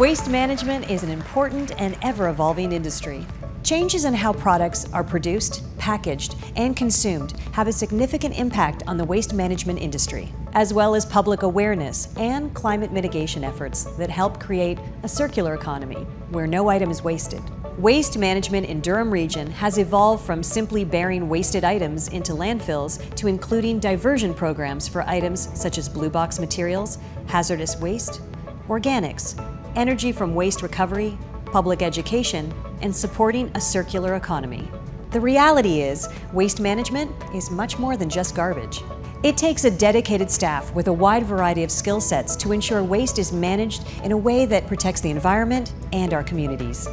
Waste management is an important and ever evolving industry. Changes in how products are produced, packaged, and consumed have a significant impact on the waste management industry, as well as public awareness and climate mitigation efforts that help create a circular economy where no item is wasted. Waste management in Durham Region has evolved from simply burying wasted items into landfills to including diversion programs for items such as blue box materials, hazardous waste, organics, energy from waste recovery, public education, and supporting a circular economy. The reality is, waste management is much more than just garbage. It takes a dedicated staff with a wide variety of skill sets to ensure waste is managed in a way that protects the environment and our communities.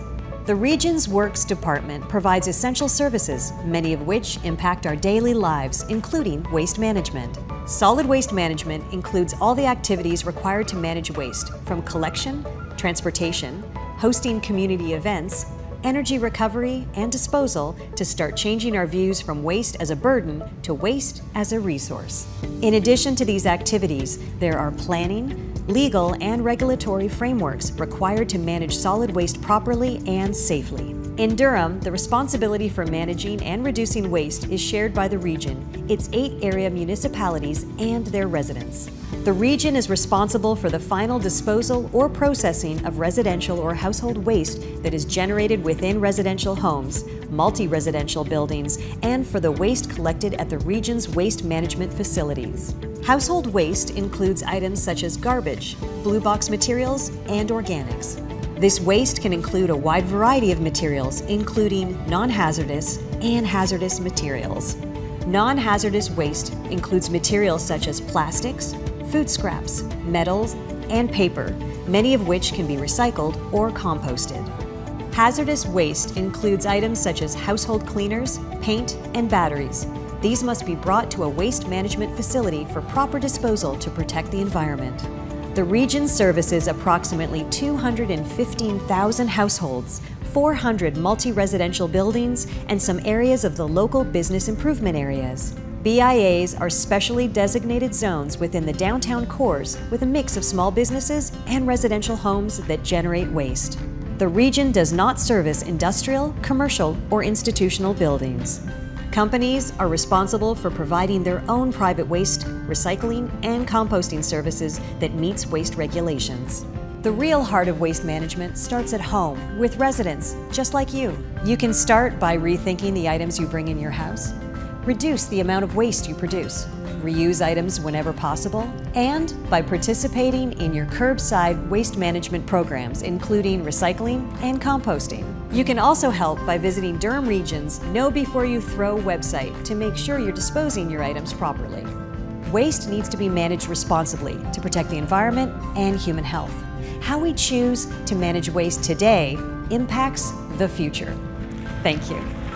The Region's Works Department provides essential services, many of which impact our daily lives, including waste management. Solid waste management includes all the activities required to manage waste, from collection, transportation, hosting community events, energy recovery, and disposal to start changing our views from waste as a burden to waste as a resource. In addition to these activities, there are planning, legal, and regulatory frameworks required to manage solid waste properly and safely. In Durham, the responsibility for managing and reducing waste is shared by the region, its eight area municipalities, and their residents. The region is responsible for the final disposal or processing of residential or household waste that is generated within residential homes, multi-residential buildings, and for the waste collected at the region's waste management facilities. Household waste includes items such as garbage, blue box materials, and organics. This waste can include a wide variety of materials, including non-hazardous and hazardous materials. Non-hazardous waste includes materials such as plastics, food scraps, metals, and paper, many of which can be recycled or composted. Hazardous waste includes items such as household cleaners, paint, and batteries. These must be brought to a waste management facility for proper disposal to protect the environment. The region services approximately 215,000 households, 400 multi-residential buildings, and some areas of the local business improvement areas. BIAs are specially designated zones within the downtown cores with a mix of small businesses and residential homes that generate waste. The region does not service industrial, commercial, or institutional buildings. Companies are responsible for providing their own private waste, recycling, and composting services that meets waste regulations. The real heart of waste management starts at home with residents just like you. You can start by rethinking the items you bring in your house, reduce the amount of waste you produce, reuse items whenever possible, and by participating in your curbside waste management programs, including recycling and composting. You can also help by visiting Durham Region's Know Before You Throw website to make sure you're disposing your items properly. Waste needs to be managed responsibly to protect the environment and human health. How we choose to manage waste today impacts the future. Thank you.